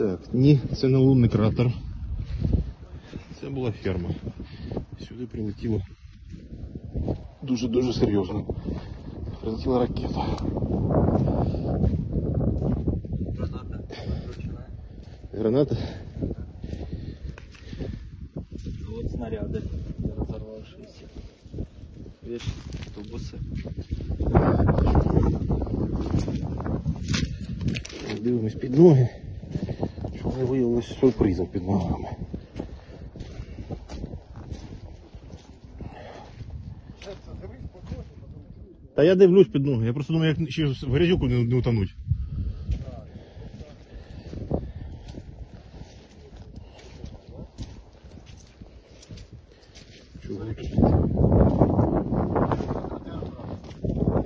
Так, ні, це не лунний кратер. Це була ферма. Сюди прилетіло дуже-дуже серйозно. Прилетіла ракета. Граната. Вот снаряды разорвавшиеся. Видишь, автобусы. Дивимось під ноги. Не виявилось сюрпризом під ногами. Та я дивлюсь під ноги. Я просто думаю, як ще в грязюку не, не утонуть.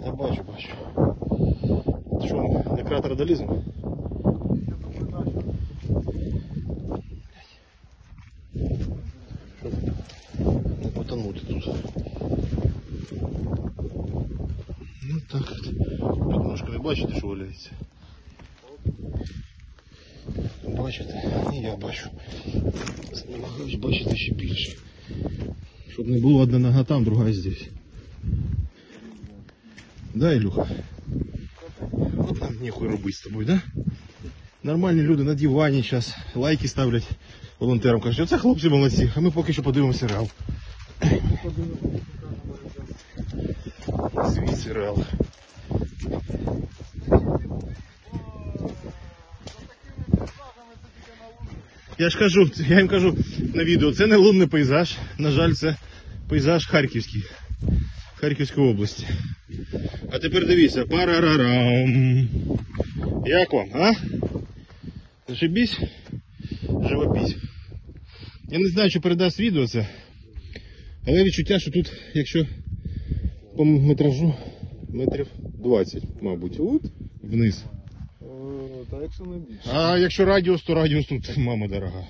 Я бачу, бачу. Що, ми, не кратер доліземо? Щоб не потонути тут. Ну так от. Під ножками бачите, що валяється? Бачите? І я бачу. Намагаюсь бачити ще більше. Щоб не було одна нога там, друга здесь. Да, Ілюха? От нам нехуй робити з тобою, да? Нормальні люди на дивані зараз лайки ставлять волонтерам. Кажуть, оце хлопці молодці, а ми поки що подивимося серіал. Свій серіал. Я ж кажу, я їм кажу на відео, це не лунний пейзаж. На жаль, це пейзаж Харківський. Харківської області. А тепер дивіться, парарарам. Як вам, а? Зашибісь? Живопись. Я не знаю, чи передасть відео це. Але відчуття, що тут, якщо по метражу метрів 20, мабуть, от вниз. Та якщо не більше. А якщо радіус, то радіус тут, мама дорога.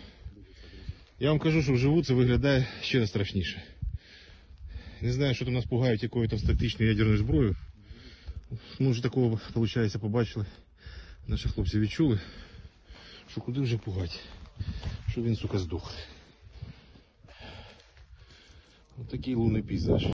Я вам кажу, що вживу це виглядає ще страшніше. Не знаю, що там нас пугають якою там статичною ядерною зброєю. Ми вже такого, виходить, побачили. Наші хлопці відчули, що куди вже пугати. Що він, сука, здох. Ось такий лунний пейзаж.